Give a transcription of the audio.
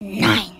Nine.